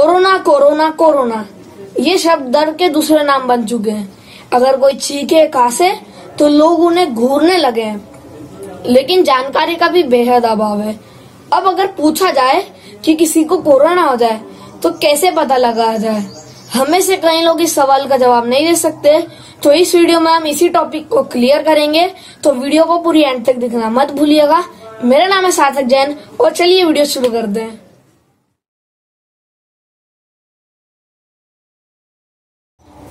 Corona corona corona. ये शब्द दर्द के दूसरे नाम बन चुके हैं। अगर कोई चीखे, कासे तो लोग उन्हें घूरने लगे हैं। लेकिन जानकारी का भी बेहद अभाव है। अब अगर पूछा जाए कि किसी को कोरोना हो जाए तो कैसे पता लगाया जाए? हमें से कई लोग इस सवाल का जवाब नहीं दे सकते। तो इस वीडियो में हम इसी टॉपिक को क्लियर करेंगे। तो वीडियो को पूरी एंड तक देखना मत भूलिएगा। मेरा नाम है सार्थक जैन, और चलिए वीडियो शुरू करते हैं।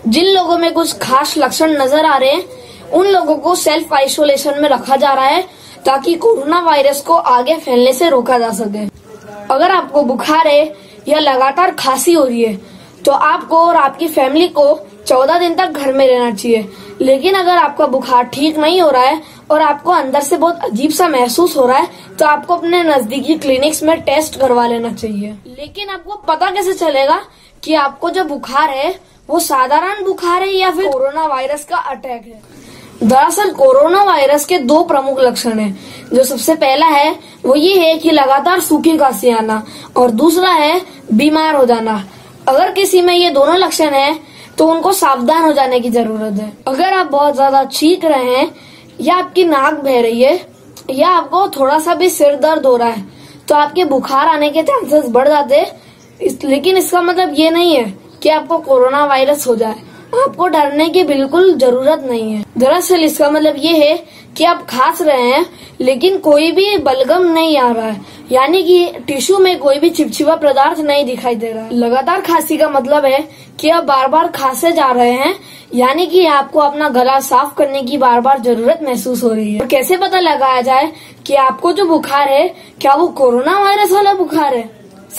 जिन लोगों में कुछ खास लक्षण नज़र आ रहे हैं, उन लोगों को सेल्फ आइसोलेशन में रखा जा रहा है ताकि कोरोना वायरस को आगे फैलने से रोका जा सके। अगर आपको बुखार है या लगातार खांसी हो रही है तो आपको और आपकी फैमिली को चौदह दिन तक घर में रहना चाहिए। लेकिन अगर आपका बुखार ठीक नहीं हो रहा है और आपको अंदर से बहुत अजीब सा महसूस हो रहा है तो आपको अपने नजदीकी क्लिनिक्स में टेस्ट करवा लेना चाहिए। लेकिन आपको पता कैसे चलेगा कि आपको जो बुखार है वो साधारण बुखार है या फिर कोरोना वायरस का अटैक है? दरअसल कोरोना वायरस के दो प्रमुख लक्षण हैं। जो सबसे पहला है, वो ये है कि लगातार सूखी खांसी आना और दूसरा है, बीमार हो जाना। अगर किसी में ये दोनों लक्षण हैं तो उनको सावधान हो जाने की ज़रूरत है। अगर आप बहुत ज़्यादा छींक रहे हैं, या आपकी नाक बह रही है, या आपको थोड़ा सा भी सिर दर्द हो रहा है तो आपके बुखार आने के चांसेस बढ़ जाते हैं। लेकिन इसका मतलब ये नहीं है कि आपको कोरोना वायरस हो जाए। आपको डरने की बिल्कुल ज़रूरत नहीं है। दरअसल इसका मतलब ये है कि आप खास रहे हैं, लेकिन कोई भी बलगम नहीं आ रहा है। यानी कि टिश्यू में कोई भी चिपचिपा पदार्थ नहीं दिखाई दे रहा है। लगातार खांसी का मतलब है कि आप बार बार खांसे जा रहे हैं, यानी कि आपको अपना गला साफ़ करने की बार बार ज़रूरत महसूस हो रही है। और कैसे पता लगाया जाए कि आपको जो बुखार है, क्या वो कोरोना वायरस वाला बुखार है?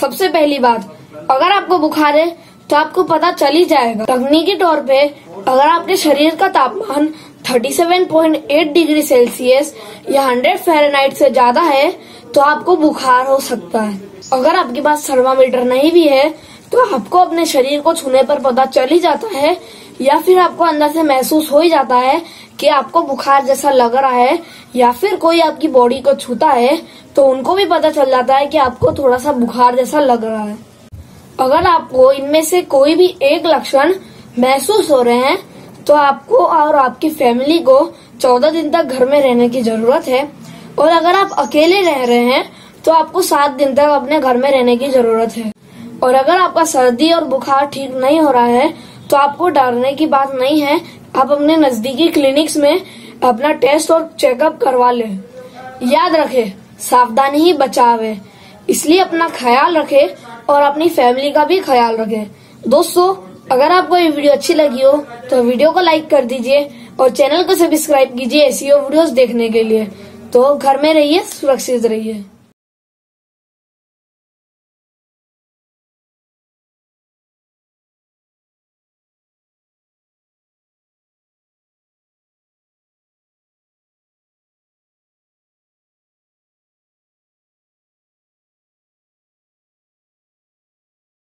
सबसे पहली बात, अगर आपको बुखार है तो आपको पता चल ही जाएगा। तकनीकी तौर पे अगर आपके शरीर का तापमान 37.8 डिग्री सेल्सियस या 100 फ़ारेनहाइट से ज़्यादा है तो आपको बुखार हो सकता है। अगर आपके पास थर्मामीटर नहीं भी है तो आपको अपने शरीर को छूने पर पता चल ही जाता है, या फिर आपको अंदर से महसूस हो ही जाता है कि आपको बुखार जैसा लग रहा है, या फिर कोई आपकी बॉडी को छूता है तो उनको भी पता चल जाता है कि आपको थोड़ा सा बुखार जैसा लग रहा है। अगर आपको इनमें से कोई भी एक लक्षण महसूस हो रहे हैं तो आपको और आपकी फैमिली को चौदह दिन तक घर में रहने की ज़रूरत है। और अगर आप अकेले रह रहे हैं तो आपको सात दिन तक अपने घर में रहने की ज़रूरत है। और अगर आपका सर्दी और बुखार ठीक नहीं हो रहा है तो आपको डरने की बात नहीं है। आप अपने नजदीकी क्लिनिक्स में अपना टेस्ट और चेकअप करवा लें। याद रखें, सावधानी ही बचाव। है इसलिए अपना ख्याल रखें और अपनी फैमिली का भी ख्याल रखें। दोस्तों, अगर आपको ये वीडियो अच्छी लगी हो तो वीडियो को लाइक कर दीजिए और चैनल को सब्सक्राइब कीजिए ऐसी वीडियोस देखने के लिए। तो घर में रहिए, सुरक्षित रहिए।